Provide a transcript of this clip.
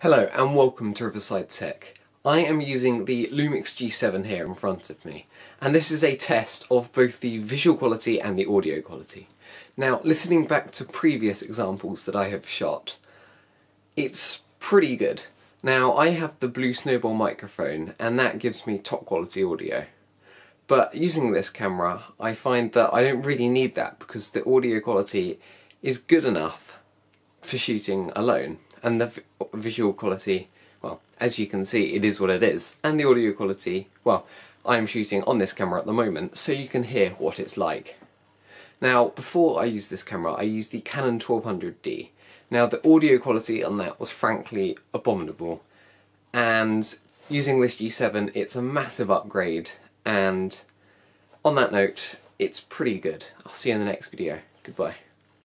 Hello and welcome to Riverside Tech. I am using the Lumix G7 here in front of me and this is a test of both the visual quality and the audio quality. Now listening back to previous examples that I have shot, it's pretty good. Now I have the Blue Snowball microphone and that gives me top quality audio. But using this camera I find that I don't really need that because the audio quality is good enough for shooting alone and the visual quality, well, as you can see, it is what it is. And the audio quality, well, I'm shooting on this camera at the moment, so you can hear what it's like. Now, before I used this camera, I used the Canon 1200D. Now, the audio quality on that was frankly abominable, and using this G7, it's a massive upgrade, and on that note, it's pretty good. I'll see you in the next video. Goodbye.